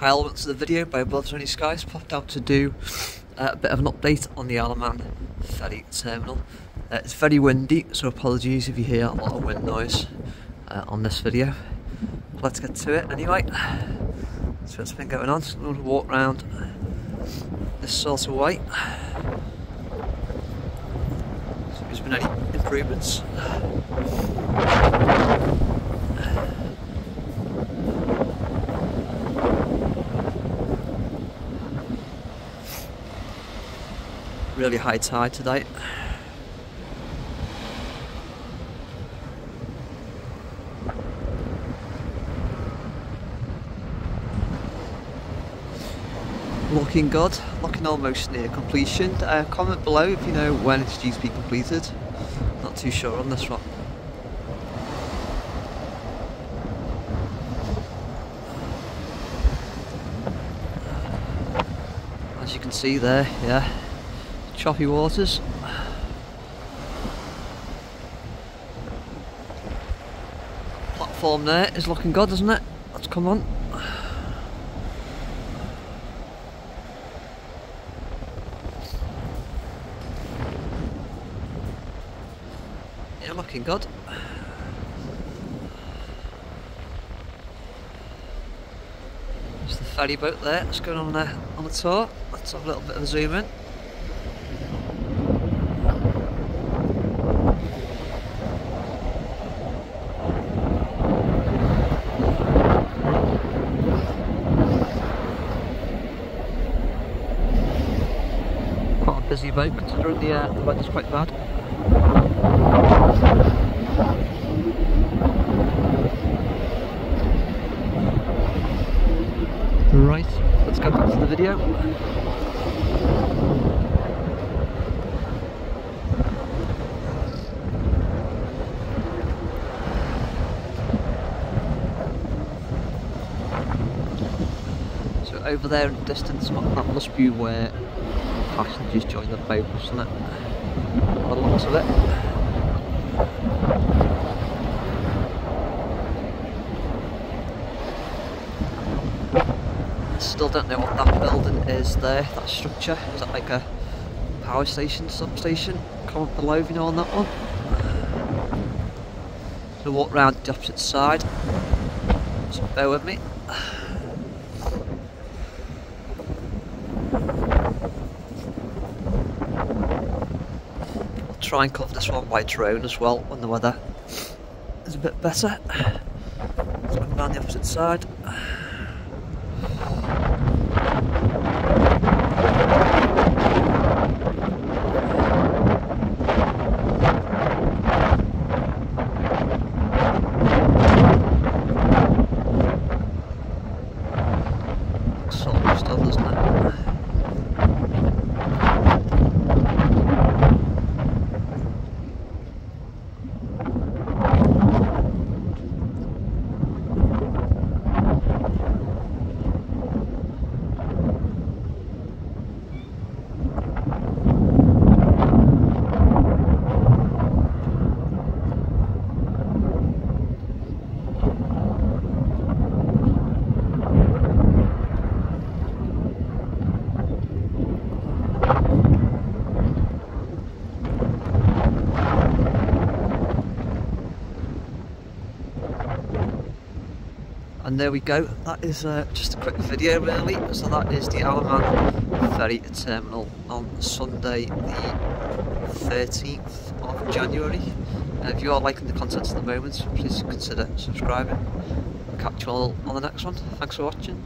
Hi all, welcome to the video by Above Us Only Sky. Popped out to do uh, a bit of an update on the Isle of Man ferry terminal. Uh, it's very windy, so apologies if you hear a lot of wind noise uh, on this video. Let's get to it anyway. So what's been going on, so I'm going to walk around this sort of way. So there's been any improvements. Really high tide today. Looking good, looking almost near completion. Uh, comment below if you know when it's due to be completed. Not too sure on this one. As you can see there, yeah, choppy waters. Platform there is looking good, isn't it? Let's come on. Yeah, looking good. There's the ferry boat there, it's going on there on the tour. Let's have a little bit of a zoom in. Busy boat considering the, uh, the weather's quite bad. Right, let's go back to the video. So over there in the distance, that must be where passengers join the boat, isn't it? By the looks of it. Still don't know what that building is there, that structure. Is that like a power station, substation? Comment below if you know on that one. So walk round the opposite side. So bear with me. Try and cover this one by drone as well when the weather is a bit better. Let's come down the opposite side. Sort of stuff, doesn't it? And there we go, that is uh, just a quick video really, so that is the Isle of Man Ferry Terminal on Sunday the 13th of January. Uh, if you are liking the content at the moment, please consider subscribing. Catch you all on the next one, thanks for watching.